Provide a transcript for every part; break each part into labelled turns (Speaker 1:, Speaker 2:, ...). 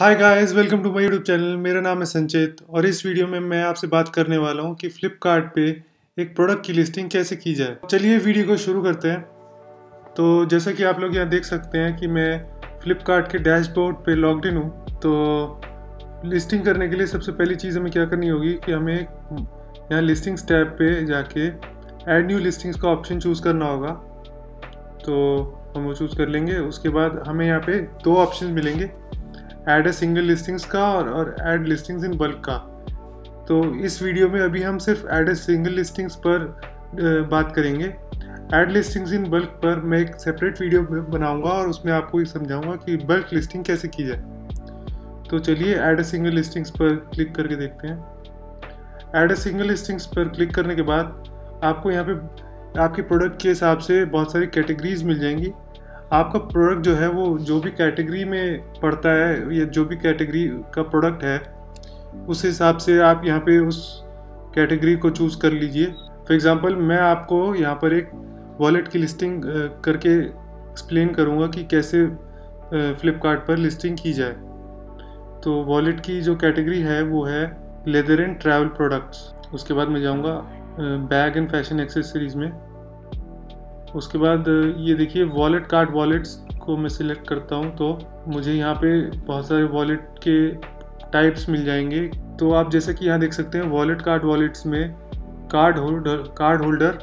Speaker 1: Hi guys welcome to my YouTube channel मेरा नाम है संचित और इस वीडियो में मैं आपसे बात करने वाला हूँ कि फ्लिपकार्ट पे एक प्रोडक्ट की लिस्टिंग कैसे की जाए। चलिए वीडियो को शुरू करते हैं। तो जैसा कि आप लोग यहाँ देख सकते हैं कि मैं फ्लिपकार्ट के डैशबोर्ड पे लॉग्ड इन हूँ। तो लिस्टिंग करने के लिए सबसे पहली चीज़ हमें क्या करनी होगी कि हमें यहाँ लिस्टिंग्स टैब पे जाके ऐड न्यू लिस्टिंग्स का ऑप्शन चूज़ करना होगा। तो हम वो चूज़ कर लेंगे। उसके बाद हमें यहाँ पे दो ऑप्शन मिलेंगे। ऐड ए सिंगल लिस्टिंग्स का और और ऐड लिस्टिंग्स इन बल्क का। तो इस वीडियो में अभी हम सिर्फ़ ऐड ए सिंगल लिस्टिंग्स पर बात करेंगे। ऐड लिस्टिंग्स इन बल्क पर मैं एक सेपरेट वीडियो बनाऊँगा और उसमें आपको ये समझाऊँगा कि बल्क लिस्टिंग कैसे की जाए। तो चलिए ऐड ए सिंगल लिस्टिंग्स पर क्लिक करके देखते हैं। ऐड ए सिंगल लिस्टिंग्स पर क्लिक करने के बाद आपको यहाँ पे आपके प्रोडक्ट के हिसाब से बहुत सारी कैटेगरीज मिल जाएँगी। आपका प्रोडक्ट जो है वो जो भी कैटेगरी में पड़ता है, या जो भी कैटेगरी का प्रोडक्ट है, उस हिसाब से आप यहाँ पे उस कैटेगरी को चूज़ कर लीजिए। फॉर एग्ज़ाम्पल मैं आपको यहाँ पर एक वॉलेट की लिस्टिंग करके एक्सप्लेन करूँगा कि कैसे फ्लिपकार्ट पर लिस्टिंग की जाए। तो वॉलेट की जो कैटेगरी है, वो है लेदर एंड ट्रैवल प्रोडक्ट्स उसके बाद मैं जाऊँगा बैग एंड फ़ैशन एक्सेसरीज़ में। उसके बाद, ये देखिए वॉलेट कार्ड वॉलेट्स को मैं सिलेक्ट करता हूँ तो मुझे यहाँ पे बहुत सारे वॉलेट के टाइप्स मिल जाएँगे। तो आप जैसे कि यहाँ देख सकते हैं वॉलेट कार्ड वॉलेट्स में card holder card holder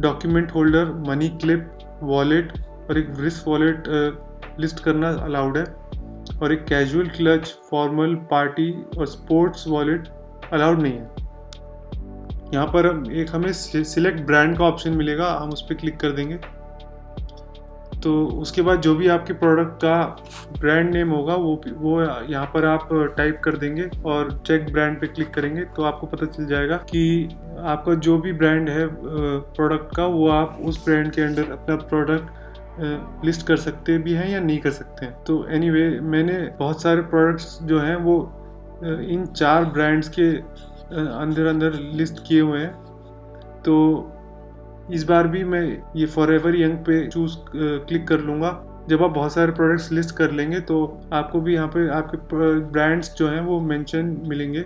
Speaker 1: document holder money clip wallet और एक ब्रिस वॉलेट लिस्ट करना अलाउड है। और एक कैजुअल क्लच फॉर्मल पार्टी और स्पोर्ट्स वॉलेट अलाउड नहीं है। यहाँ पर एक हमें सिलेक्ट ब्रांड का ऑप्शन मिलेगा हम उस पर क्लिक कर देंगे। तो उसके बाद जो भी आपके प्रोडक्ट का ब्रांड नेम होगा वो वो यहाँ पर आप टाइप कर देंगे और चेक ब्रांड पे क्लिक करेंगे तो आपको पता चल जाएगा कि आपका जो भी ब्रांड है प्रोडक्ट का वो आप उस ब्रांड के अंडर अपना प्रोडक्ट लिस्ट कर सकते भी हैं या नहीं कर सकते हैं। तो एनीवे anyway, मैंने बहुत सारे प्रोडक्ट्स जो हैं वो इन चार ब्रांड्स के अंदर अंदर लिस्ट किए हुए हैं। तो इस बार भी मैं ये फॉर एवर यंग पे चूज़ क्लिक कर लूँगा। जब आप बहुत सारे प्रोडक्ट्स लिस्ट कर लेंगे तो आपको भी यहाँ पे आपके ब्रांड्स जो हैं वो मेंशन मिलेंगे।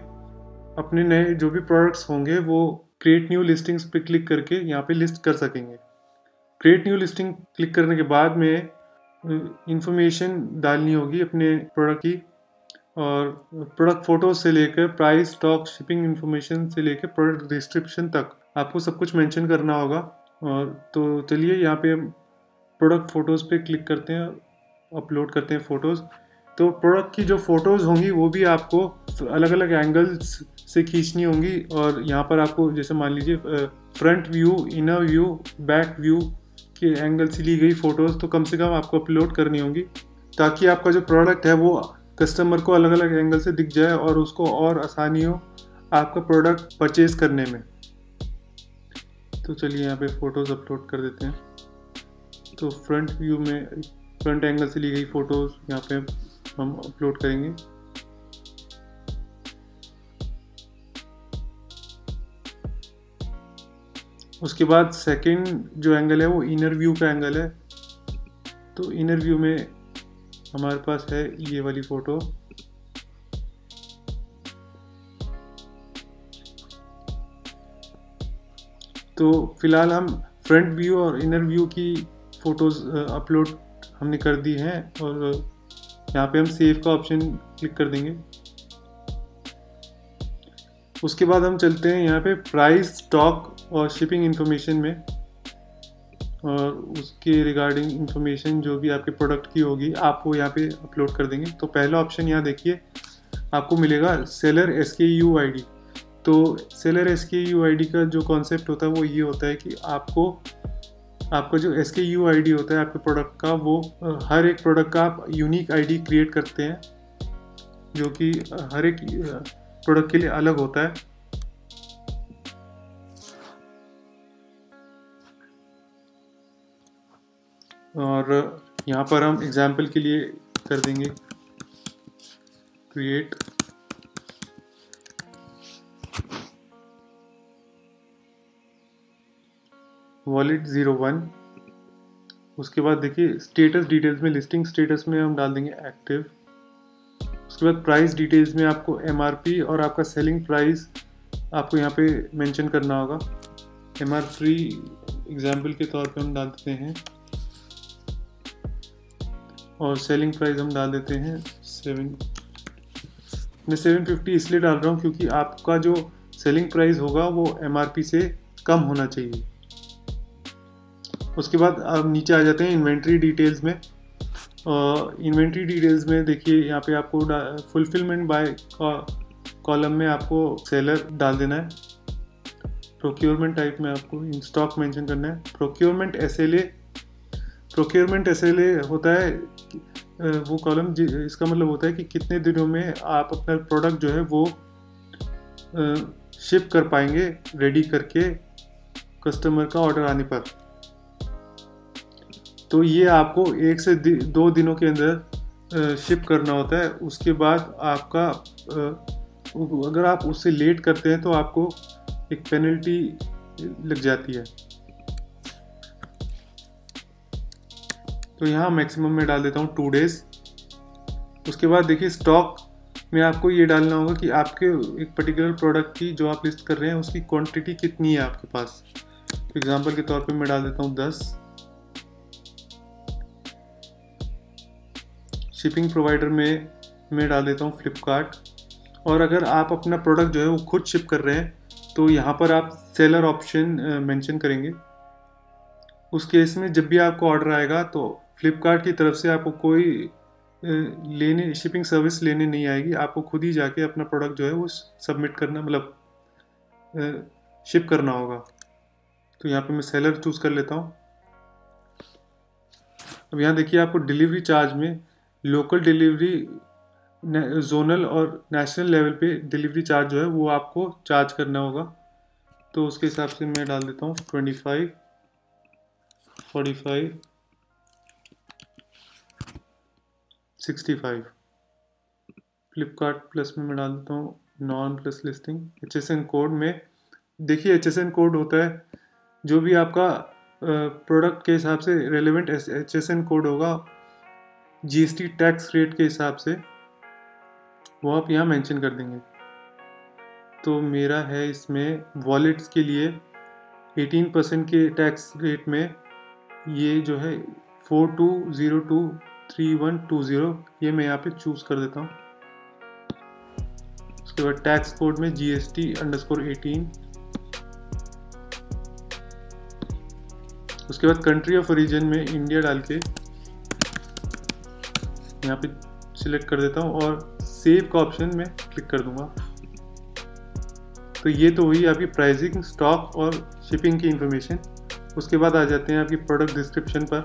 Speaker 1: अपने नए जो भी प्रोडक्ट्स होंगे, वो क्रिएट न्यू लिस्टिंग्स पे क्लिक करके यहाँ पे लिस्ट कर सकेंगे। क्रिएट न्यू लिस्टिंग क्लिक करने के बाद में इंफॉर्मेशन डालनी होगी अपने प्रोडक्ट की। और प्रोडक्ट फ़ोटोज से लेकर प्राइस स्टॉक शिपिंग इन्फॉर्मेशन से लेकर प्रोडक्ट डिस्क्रिप्शन तक आपको सब कुछ मेंशन करना होगा। और तो चलिए यहाँ पे प्रोडक्ट फ़ोटोज़ पे क्लिक करते हैं अपलोड करते हैं फ़ोटोज़ तो प्रोडक्ट की जो फ़ोटोज़ होंगी वो भी आपको अलग अलग एंगल्स से खींचनी होंगी और यहाँ पर आपको जैसे मान लीजिए front view inner view back view के एंगल से ली गई फ़ोटोज़ तो कम से कम आपको अपलोड करनी होंगी। ताकि आपका जो प्रोडक्ट है वो कस्टमर को अलग अलग एंगल से दिख जाए और उसको और आसानी हो आपका प्रोडक्ट परचेज करने में। तो चलिए यहाँ पे फ़ोटोज़ अपलोड कर देते हैं। तो फ्रंट व्यू में फ्रंट एंगल से ली गई फ़ोटोज़ यहाँ पे हम अपलोड करेंगे। उसके बाद सेकंड जो एंगल है वो इनर व्यू का एंगल है। तो इनर व्यू में हमारे पास है ये वाली फ़ोटो। तो फ़िलहाल हम फ्रंट व्यू और इनर व्यू की फ़ोटोज़ अपलोड हमने कर दी हैं और यहाँ पे हम सेव का ऑप्शन क्लिक कर देंगे। उसके बाद हम चलते हैं यहाँ पे प्राइस, स्टॉक और शिपिंग इंफॉर्मेशन में। और उसके रिगार्डिंग इंफॉर्मेशन जो भी आपके प्रोडक्ट की होगी, आप वो यहाँ पे अपलोड कर देंगे। तो पहला ऑप्शन यहाँ देखिए, आपको मिलेगा seller S K U I D तो seller S K U I D का जो कॉन्सेप्ट होता है, वो ये होता है कि आपको, आपका जो S K U I D होता है, आपके प्रोडक्ट का, वो, हर एक प्रोडक्ट का आप यूनिक आई डी क्रिएट करते हैं, जो कि हर एक प्रोडक्ट के लिए अलग होता है। और यहाँ पर हम एग्ज़ाम्पल के लिए कर देंगे. क्रिएट वॉलेट ज़ीरो वन उसके बाद देखिए स्टेटस डिटेल्स में लिस्टिंग स्टेटस में हम डाल देंगे एक्टिव उसके बाद प्राइस डिटेल्स में आपको एमआरपी और आपका सेलिंग प्राइस आपको यहाँ पे मेंशन करना होगा. एम आर एग्ज़ाम्पल के तौर पे हम डाल देते हैं. और सेलिंग प्राइस हम डाल देते हैं सेवन मैं सेवन फिफ्टी इसलिए डाल रहा हूँ क्योंकि आपका जो सेलिंग प्राइस होगा वो एमआरपी से कम होना चाहिए। उसके बाद आप नीचे आ जाते हैं इन्वेंट्री डिटेल्स में। इन्वेंट्री डिटेल्स में देखिए, यहाँ पे आपको फुलफिलमेंट बाय कॉलम में आपको सेलर डाल देना है। प्रोक्योरमेंट टाइप में आपको इन स्टॉक मेंशन करना है। Procurement S L A procurement S L होता है वो कॉलम इसका मतलब होता है कि कितने दिनों में आप अपना प्रोडक्ट जो है वो शिप कर पाएँगे रेडी करके कस्टमर का ऑर्डर आने पर। तो ये आपको एक से दो दिनों के अंदर शिप करना होता है। उसके बाद आपका अगर आप उससे लेट करते हैं तो आपको एक पेनल्टी लग जाती है। तो यहाँ मैक्सिमम में डाल देता हूँ टू डेज़ उसके बाद देखिए स्टॉक में आपको ये डालना होगा कि आपके एक पर्टिकुलर प्रोडक्ट की जो आप लिस्ट कर रहे हैं, उसकी क्वांटिटी कितनी है आपके पास। तो एग्जांपल के तौर पे मैं डाल देता हूँ दस। शिपिंग प्रोवाइडर में मैं डाल देता हूँ फ्लिपकार्ट और अगर आप अपना प्रोडक्ट जो है वो खुद शिप कर रहे हैं तो यहाँ पर आप सेलर ऑप्शन मेंशन करेंगे। उस केस में जब भी आपको ऑर्डर आएगा तो फ्लिपकार्ट की तरफ़ से आपको कोई लेने शिपिंग सर्विस लेने नहीं आएगी। आपको खुद ही जाके अपना प्रोडक्ट जो है वो सबमिट करना मतलब शिप करना होगा। तो यहाँ पे मैं सेलर चूज़ कर लेता हूँ। अब यहाँ देखिए आपको डिलीवरी चार्ज में लोकल डिलीवरी जोनल और नेशनल लेवल पे डिलीवरी चार्ज जो है वो आपको चार्ज करना होगा। तो उसके हिसाब से मैं डाल देता हूँ twenty five forty five sixty five. Flipkart plus में मैं डाल देता हूँ, non plus listing H S N code में। देखिए एच एस एन कोड होता है, जो भी आपका प्रोडक्ट के हिसाब से relevant H S N code होगा, जीएसटी टैक्स रेट के हिसाब से, वो आप यहाँ मेंशन कर देंगे। तो मेरा है इसमें वॉलेट्स के लिए 18 परसेंट के टैक्स रेट में, ये जो है, four two zero two three one two zero, ये मैं यहाँ पे चूज़ कर देता हूँ। उसके बाद टैक्स कोड में G S T underscore eighteen उसके बाद कंट्री ऑफ़ ओरिजिन में इंडिया डाल के यहाँ पे सिलेक्ट कर देता हूँ और सेव का ऑप्शन में क्लिक कर दूँगा। तो ये तो हुई आपकी प्राइसिंग स्टॉक और शिपिंग की इंफॉर्मेशन उसके बाद आ जाते हैं आपकी प्रोडक्ट डिस्क्रिप्शन पर।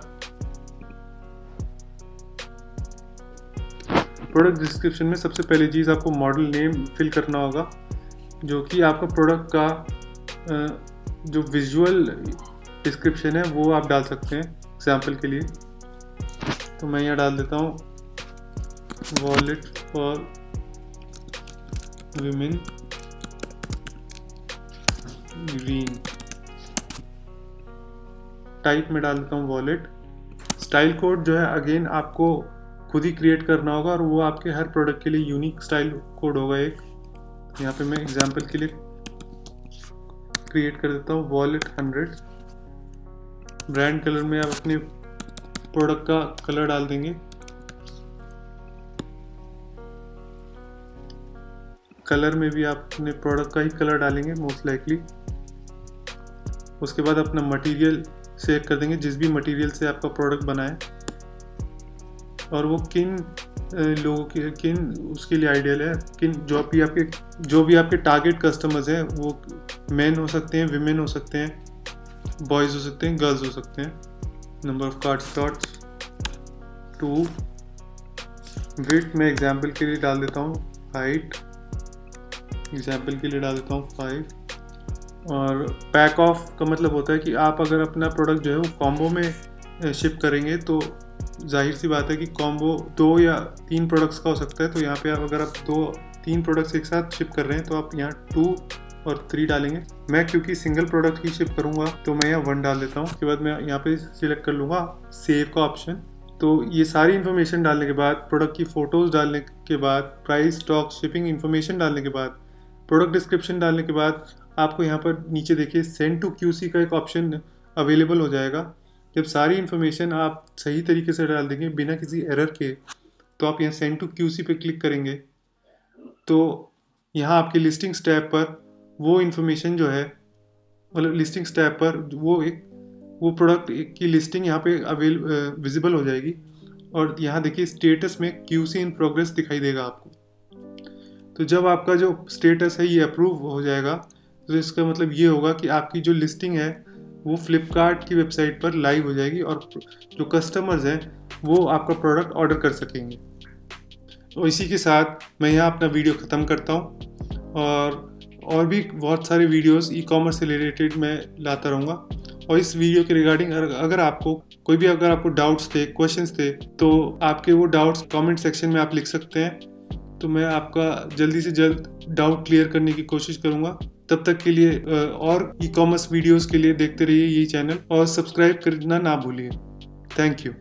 Speaker 1: प्रोडक्ट डिस्क्रिप्शन में सबसे पहली चीज़ आपको मॉडल नेम फिल करना होगा, जो कि आपका प्रोडक्ट का जो विजुअल डिस्क्रिप्शन है, वो आप डाल सकते हैं एग्ज़ाम्पल के लिए। तो मैं यहाँ डाल देता हूँ wallet for women green type में डाल देता हूँ वॉलेट स्टाइल कोड जो है अगेन आपको खुद ही क्रिएट करना होगा और वो आपके हर प्रोडक्ट के लिए यूनिक स्टाइल कोड होगा एक। यहाँ पे मैं एग्जांपल के लिए क्रिएट कर देता हूँ वॉलेट हंड्रेड ब्रांड कलर में आप अपने प्रोडक्ट का कलर डाल देंगे। कलर में भी आप अपने प्रोडक्ट का ही कलर डालेंगे मोस्ट लाइकली उसके बाद अपना मटेरियल सेलेक्ट कर देंगे, जिस भी मटेरियल से आपका प्रोडक्ट बना है। और वो किन लोगों के, किन उसके लिए आइडियल है? किन, जो भी आपके, जो भी आपके टारगेट कस्टमर्स हैं, वो मैन हो सकते हैं विमेन हो सकते हैं बॉयज़ हो सकते हैं गर्ल्स हो सकते हैं। Number of card slots two wait मैं एग्ज़ाम्पल के लिए डाल देता हूँ हाइट एग्ज़ाम्पल के लिए डाल देता हूँ फाइव और पैक ऑफ़ का मतलब होता है कि आप अगर अपना प्रोडक्ट जो है वो कॉम्बो में शिप करेंगे तो ज़ाहिर सी बात है कि कॉम्बो दो या तीन प्रोडक्ट्स का हो सकता है तो यहाँ पे आप अगर आप दो, तीन प्रोडक्ट्स एक साथ शिप कर रहे हैं तो आप यहाँ टू और थ्री डालेंगे। मैं क्योंकि सिंगल प्रोडक्ट ही शिप करूँगा तो मैं यहाँ वन डाल देता हूँ। उसके बाद मैं यहाँ पे सिलेक्ट कर लूँगा सेव का ऑप्शन तो ये सारी इन्फॉर्मेशन डालने के बाद प्रोडक्ट की फ़ोटोज़ डालने के बाद प्राइस स्टॉक शिपिंग इन्फॉर्मेशन डालने के बाद प्रोडक्ट डिस्क्रिप्शन डालने के बाद, आपको यहाँ पर नीचे देखिए सेंड टू क्यूसी का एक ऑप्शन अवेलेबल हो जाएगा। जब सारी इन्फॉर्मेशन आप सही तरीके से डाल देंगे, बिना किसी एरर के तो आप यहाँ सेंड टू क्यूसी पे क्लिक करेंगे। तो यहाँ आपके लिस्टिंग स्टैप पर वो इन्फॉर्मेशन जो है मतलब लिस्टिंग स्टैप पर वो एक, वो प्रोडक्ट की लिस्टिंग यहाँ पे अवेल विजिबल हो जाएगी। और यहाँ देखिए स्टेटस में क्यू सी इन प्रोग्रेस दिखाई देगा आपको। तो जब आपका जो स्टेटस है, ये अप्रूव हो जाएगा तो इसका मतलब ये होगा कि आपकी जो लिस्टिंग है वो फ्लिपकार्ट की वेबसाइट पर लाइव हो जाएगी और जो कस्टमर्स हैं, वो आपका प्रोडक्ट ऑर्डर कर सकेंगे। तो इसी के साथ मैं यहाँ अपना वीडियो ख़त्म करता हूँ और और भी बहुत सारे वीडियोस ई कॉमर्स से रिलेटेड मैं लाता रहूँगा। और इस वीडियो के रिगार्डिंग अगर आपको कोई भी अगर आपको डाउट्स थे क्वेश्चंस थे तो आपके वो डाउट्स कमेंट सेक्शन में आप लिख सकते हैं। तो मैं आपका जल्दी से जल्द डाउट क्लियर करने की कोशिश करूँगा। तब तक के लिए और ई कॉमर्स वीडियोस के लिए देखते रहिए ये चैनल और सब्सक्राइब करना ना भूलिए। Thank you